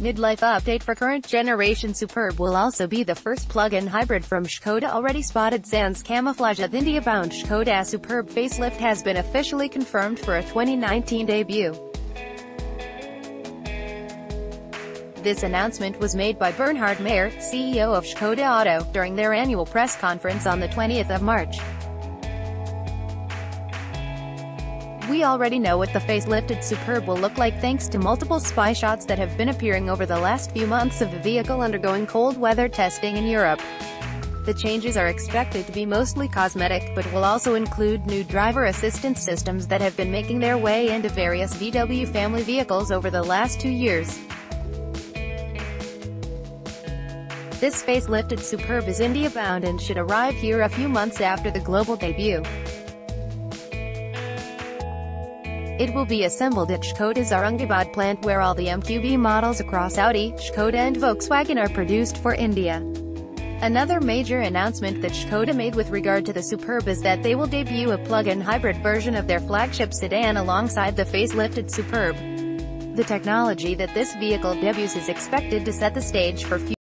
Midlife update for current generation Superb will also be the first plug-in hybrid from Škoda already spotted sans camouflage at India-bound Škoda Superb facelift has been officially confirmed for a 2019 debut. This announcement was made by Bernhard Maier, CEO of Škoda Auto, during their annual press conference on the 20th of March. We already know what the facelifted Superb will look like thanks to multiple spy shots that have been appearing over the last few months of the vehicle undergoing cold weather testing in Europe. The changes are expected to be mostly cosmetic, but will also include new driver assistance systems that have been making their way into various VW family vehicles over the last two years. This facelifted Superb is India-bound and should arrive here a few months after the global debut. It will be assembled at Škoda's Aurangabad plant where all the MQB models across Audi, Škoda and Volkswagen are produced for India. Another major announcement that Škoda made with regard to the Superb is that they will debut a plug-in hybrid version of their flagship sedan alongside the facelifted Superb. The technology that this vehicle debuts is expected to set the stage for future